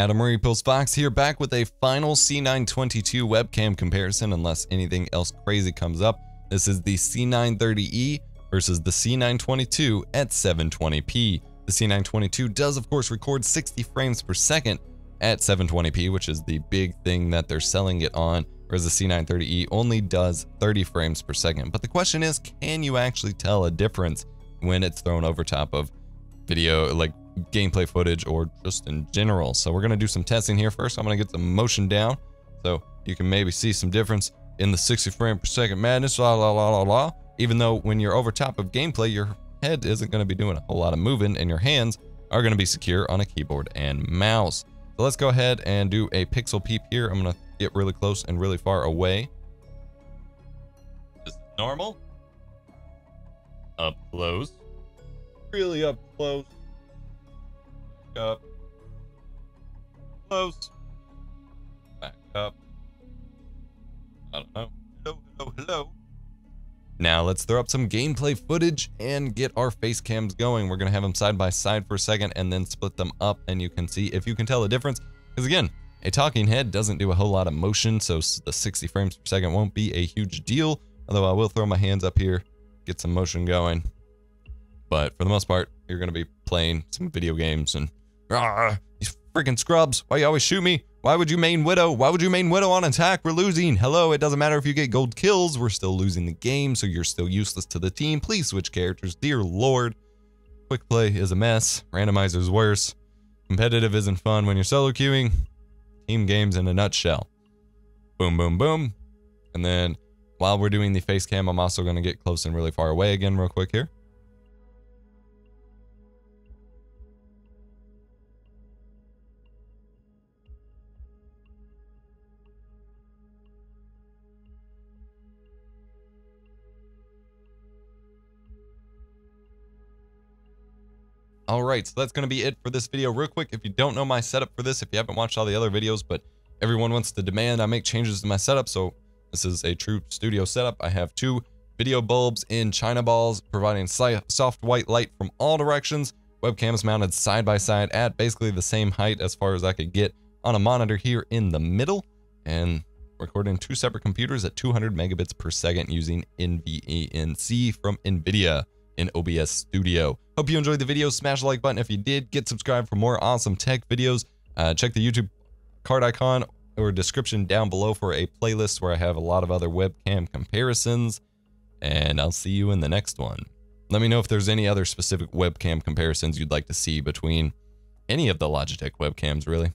Adam from EposVox here back with a final C922 webcam comparison unless anything else crazy comes up. This is the C930E versus the C922 at 720p. The C922 does of course record 60 frames per second at 720p, which is the big thing that they're selling it on, whereas the C930E only does 30 frames per second. But the question is, can you actually tell a difference when it's thrown over top of video, like gameplay footage or just in general. So we're going to do some testing here first. I'm going to get the motion down so you can maybe see some difference in the 60 frame per second madness, la la la la la. Even though when you're over top of gameplay, your head isn't going to be doing a whole lot of moving and your hands are going to be secure on a keyboard and mouse. So let's go ahead and do a pixel peep here. I'm going to get really close and really far away. Is normal. Up close really up close. Up. Close. Back up. I don't know. Hello, hello, hello. Now let's throw up some gameplay footage and get our face cams going. We're gonna have them side by side for a second and then split them up and you can see if you can tell the difference. Because again, a talking head doesn't do a whole lot of motion, so the 60 frames per second won't be a huge deal. Although I will throw my hands up here, get some motion going. But for the most part, you're going to be playing some video games and these freaking scrubs. Why you always shoot me? Why would you main Widow? Why would you main Widow on attack? We're losing. Hello, it doesn't matter if you get gold kills. We're still losing the game, so you're still useless to the team. Please switch characters. Dear Lord. Quick play is a mess. Randomizer's worse. Competitive isn't fun when you're solo queuing. Team games in a nutshell. Boom, boom, boom. And then while we're doing the face cam, I'm also going to get close and really far away again real quick here. All right, so that's going to be it for this video. Real quick, if you don't know my setup for this, if you haven't watched all the other videos, but everyone wants to demand I make changes to my setup, so this is a true studio setup. I have two video bulbs in China balls, providing soft white light from all directions. Webcams mounted side by side at basically the same height as far as I could get on a monitor here in the middle, and recording two separate computers at 200 megabits per second using NVENC from NVIDIA in OBS Studio. Hope you enjoyed the video. Smash the like button if you did. Get subscribed for more awesome tech videos. Uh, check the YouTube card icon or description down below for a playlist where I have a lot of other webcam comparisons. And I'll see you in the next one. Let me know if there's any other specific webcam comparisons you'd like to see between any of the Logitech webcams, really.